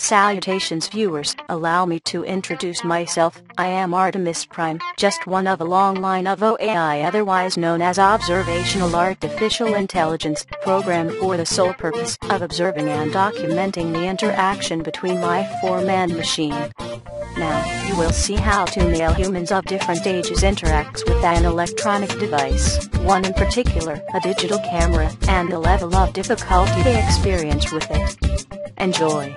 Salutations viewers, allow me to introduce myself, I am Artemis Prime, just one of a long line of OAI otherwise known as Observational Artificial Intelligence, programmed for the sole purpose of observing and documenting the interaction between life form and machine. Now, you will see how two male humans of different ages interacts with an electronic device, one in particular, a digital camera, and the level of difficulty they experience with it. Enjoy.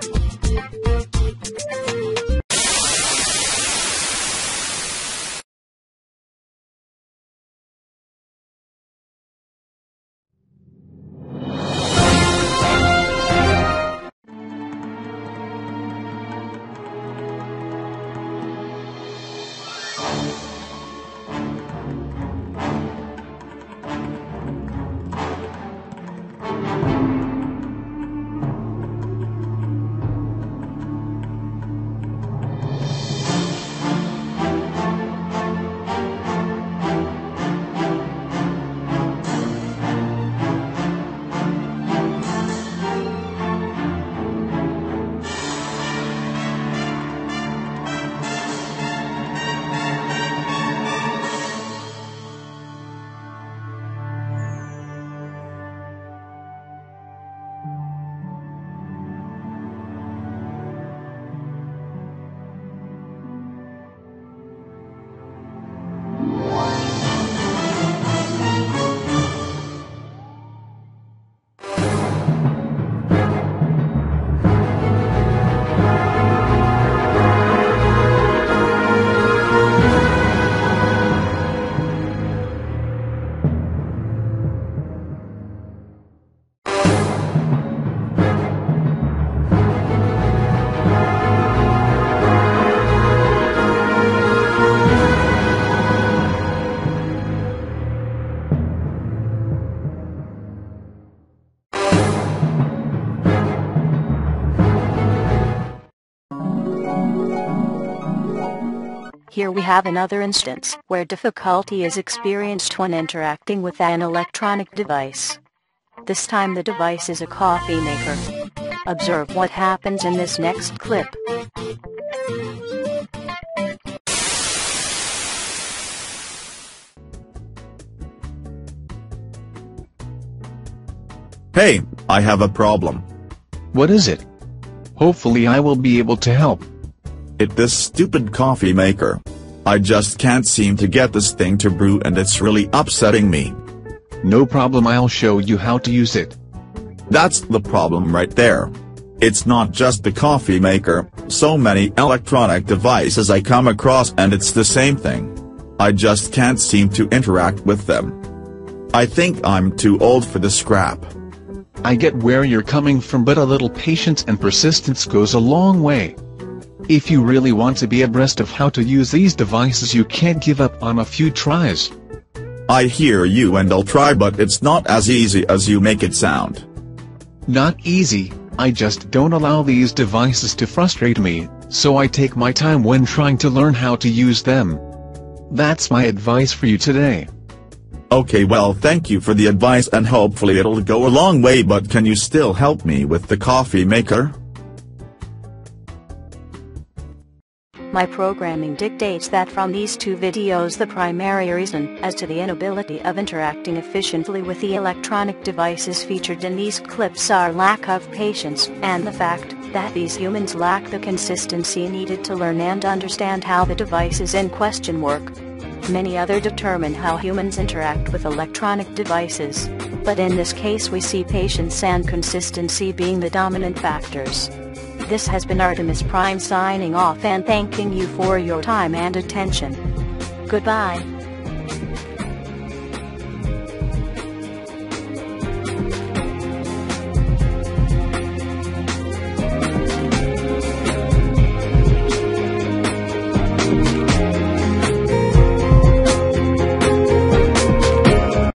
Here we have another instance where difficulty is experienced when interacting with an electronic device. This time the device is a coffee maker. Observe what happens in this next clip. Hey, I have a problem. What is it? Hopefully I will be able to help. It this stupid coffee maker. I just can't seem to get this thing to brew and it's really upsetting me. No problem I'll show you how to use it. That's the problem right there. It's not just the coffee maker, so many electronic devices I come across and it's the same thing. I just can't seem to interact with them. I think I'm too old for the scrap. I get where you're coming from but a little patience and persistence goes a long way. If you really want to be abreast of how to use these devices you can't give up on a few tries. I hear you and I'll try but it's not as easy as you make it sound. Not easy, I just don't allow these devices to frustrate me, so I take my time when trying to learn how to use them. That's my advice for you today. Okay well thank you for the advice and hopefully it'll go a long way but can you still help me with the coffee maker? My programming dictates that from these two videos the primary reason as to the inability of interacting efficiently with the electronic devices featured in these clips are lack of patience and the fact that these humans lack the consistency needed to learn and understand how the devices in question work. Many other determine how humans interact with electronic devices, but in this case we see patience and consistency being the dominant factors. This has been Artemis Prime signing off and thanking you for your time and attention. Goodbye.